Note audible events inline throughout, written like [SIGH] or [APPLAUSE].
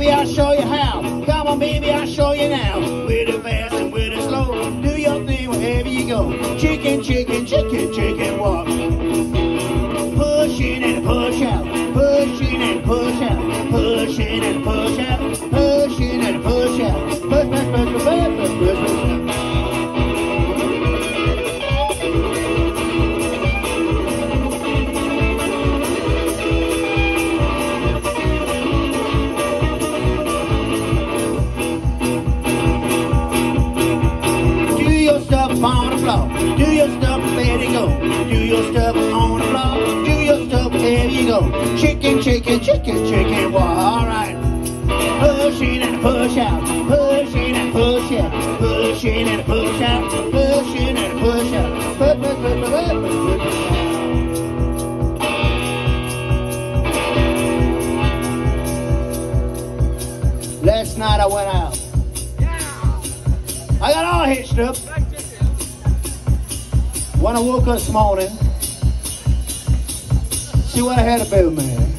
Baby, I'll show you how. Come on, baby, I'll show you now. With it fast and with it slow. Do your thing wherever you go. Chicken, chicken, chicken, chicken walk. Push in and push out. Push in and push out. Push in and push out. Push in and push out. Push, push, push, push, stuff on the floor. Do your stuff, let it go. Do your stuff on the floor. Do your stuff, there you go. Chicken, chicken, chicken, chicken, well, all right. Push in and push out. Push in and push out. Push in and push out. Push in and push out. Push, push, push, push, push, push, push. Last night I went out. I got all hitched up. When I woke up this morning, she went ahead of Bill man.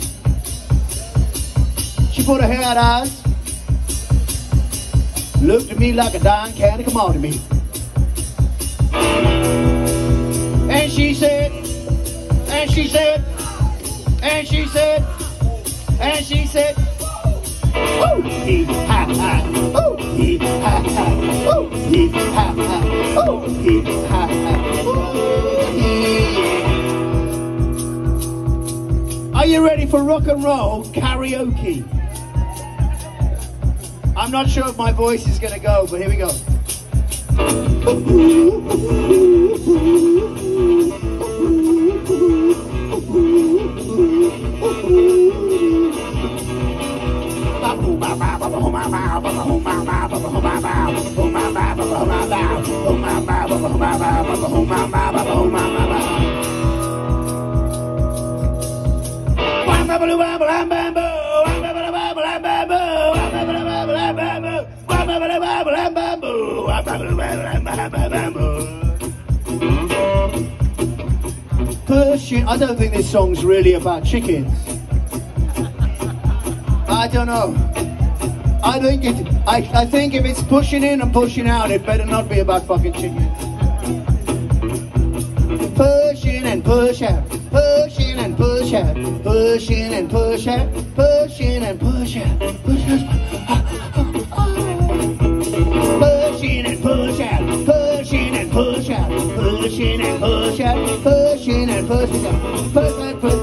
She put her hair out eyes, looked at me like a dying candy commodity me. And she said, and she said, and she said, and she said, Ooh, hee, ha, ha. Ooh, hee, ha, ha. Ooh, hee, ha. You ready for rock and roll karaoke? I'm not sure if my voice is going to go, but here we go. [LAUGHS] Pushing. I don't think this song's really about chickens. I don't know. I think it. I, I think if it's pushing in and pushing out, it better not be about fucking chickens. Push in and push out. Push push out. Push in and push out. Push in and push out. Push out. Push in and push out. Push in and push out. Push in and push out. Push in and push out. Push, out, push,